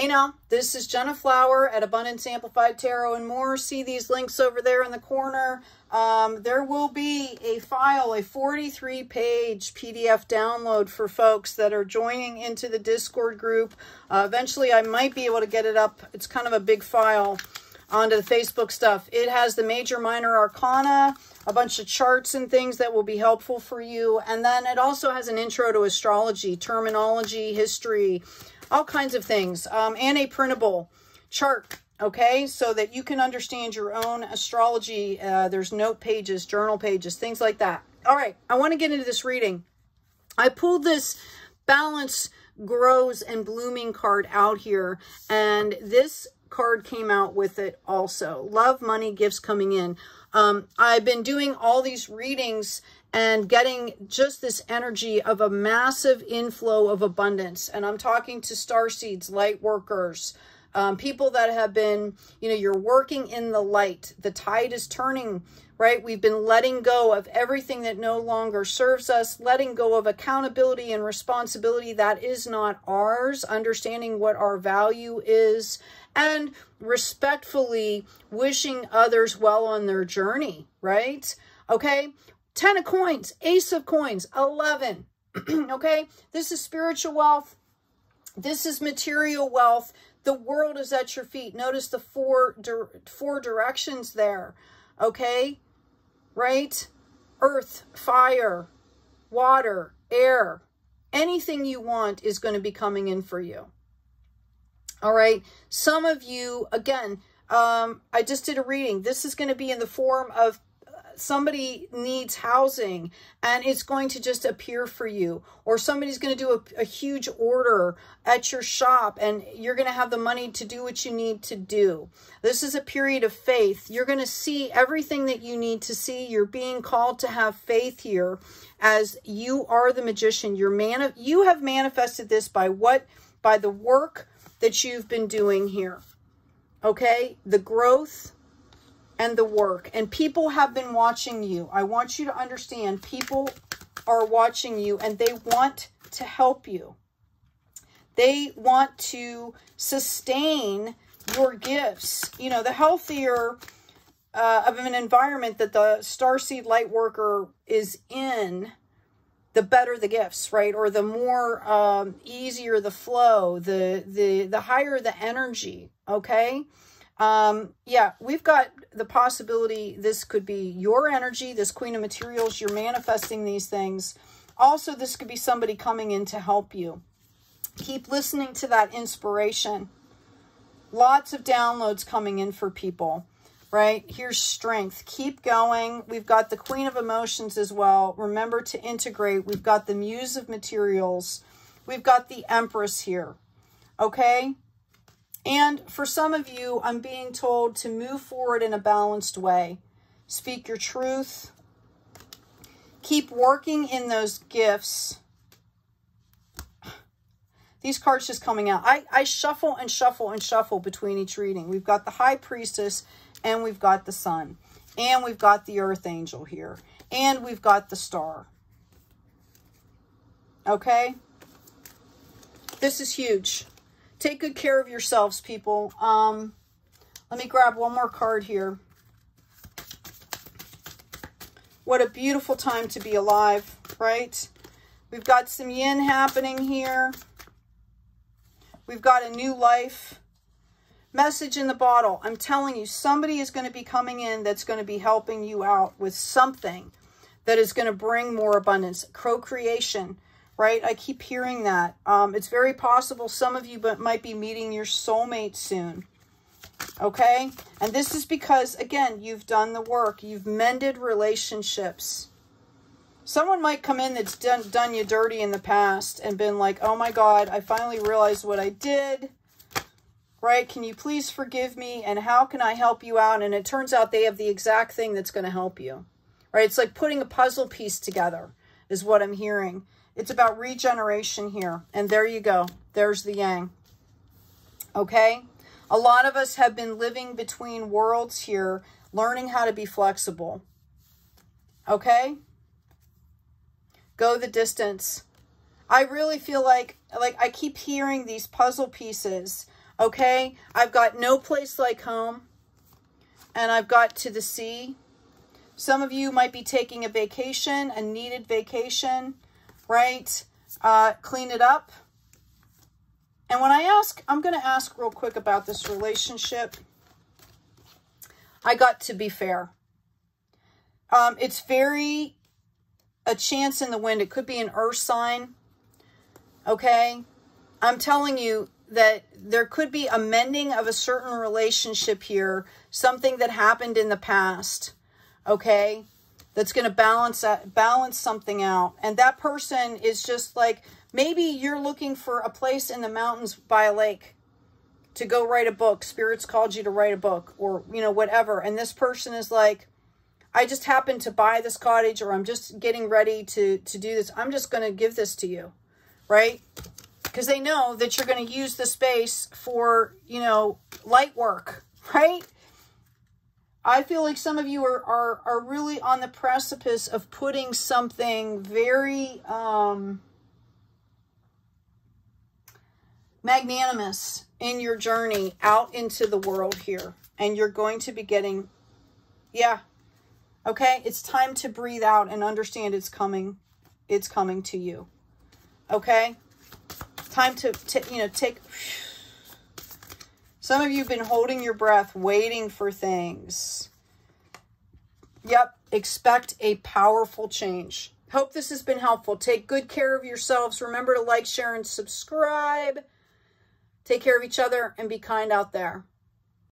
Hey now, this is Jenna Flower at Abundance Amplified Tarot and more. See these links over there in the corner. Um, there will be a file, a 43 page PDF download for folks that are joining into the Discord group. Uh, eventually, I might be able to get it up. It's kind of a big file onto the Facebook stuff. It has the major minor arcana, a bunch of charts and things that will be helpful for you. And then it also has an intro to astrology, terminology, history, all kinds of things, um, and a printable chart, okay, so that you can understand your own astrology. Uh, there's note pages, journal pages, things like that. All right, I want to get into this reading. I pulled this balance grows and blooming card out here, and this card came out with it also. Love, money, gifts coming in. Um, I've been doing all these readings and getting just this energy of a massive inflow of abundance. And I'm talking to star seeds, light workers, um, people that have been, you know, you're working in the light. The tide is turning, right? We've been letting go of everything that no longer serves us, letting go of accountability and responsibility that is not ours, understanding what our value is, and respectfully wishing others well on their journey, right? Okay, 10 of coins, ace of coins, 11. okay, this is spiritual wealth. This is material wealth. The world is at your feet. Notice the four, four directions there. Okay, right? Earth, fire, water, air. Anything you want is going to be coming in for you. All right. Some of you, again, um, I just did a reading. This is going to be in the form of somebody needs housing and it's going to just appear for you. Or somebody's going to do a, a, huge order at your shop and you're going to have the money to do what you need to do. This is a period of faith. You're going to see everything that you need to see. You're being called to have faith here as you are the magician. You're man you have manifested this by what? By the work that you've been doing here. Okay? The growth and the work. And people have been watching you. I want you to understand people are watching you and they want to help you. They want to sustain your gifts. You know, the healthier uh, of an environment that the starseed light worker is in, the better the gifts, right? Or the more um, easier the flow, the the the higher the energy. Okay, um, yeah, we've got the possibility this could be your energy, this Queen of Materials, you're manifesting these things. Also, this could be somebody coming in to help you. Keep listening to that inspiration. Lots of downloads coming in for people, right? Here's strength. Keep going. We've got the Queen of Emotions as well. Remember to integrate. We've got the Muse of Materials. We've got the Empress here, okay? And for some of you, I'm being told to move forward in a balanced way. Speak your truth. Keep working in those gifts. These cards just coming out. I, I shuffle and shuffle and shuffle between each reading. We've got the High Priestess and we've got the Sun. And we've got the Earth Angel here. And we've got the Star. Okay? This is huge. Take good care of yourselves, people. Um, let me grab one more card here. What a beautiful time to be alive, right? We've got some yin happening here. We've got a new life. Message in the bottle. I'm telling you, somebody is going to be coming in that's going to be helping you out with something that is going to bring more abundance. Co-creation right? I keep hearing that. Um, it's very possible some of you might be meeting your soulmate soon. Okay? And this is because, again, you've done the work. You've mended relationships. Someone might come in that's done, done you dirty in the past and been like, oh my God, I finally realized what I did. Right? Can you please forgive me? And how can I help you out? And it turns out they have the exact thing that's going to help you. Right? It's like putting a puzzle piece together is what I'm hearing. It's about regeneration here. And there you go. There's the yang. Okay? A lot of us have been living between worlds here, learning how to be flexible. Okay? Go the distance. I really feel like, like I keep hearing these puzzle pieces Okay? I've got no place like home. And I've got to the sea. Some of you might be taking a vacation, a needed vacation, right? Uh, clean it up. And when I ask, I'm going to ask real quick about this relationship. I got to be fair. Um, it's very a chance in the wind. It could be an earth sign. Okay. I'm telling you that there could be a mending of a certain relationship here. Something that happened in the past. Okay. That's going to balance that, balance something out. And that person is just like, maybe you're looking for a place in the mountains by a lake to go write a book. Spirits called you to write a book or, you know, whatever. And this person is like, I just happened to buy this cottage or I'm just getting ready to, to do this. I'm just going to give this to you, right? Because they know that you're going to use the space for, you know, light work, right? I feel like some of you are, are, are really on the precipice of putting something very um, magnanimous in your journey out into the world here. And you're going to be getting, yeah, Okay, it's time to breathe out and understand it's coming. It's coming to you. Okay, time to, you know, take. Some of you have been holding your breath, waiting for things. Yep, expect a powerful change. Hope this has been helpful. Take good care of yourselves. Remember to like, share, and subscribe. Take care of each other and be kind out there.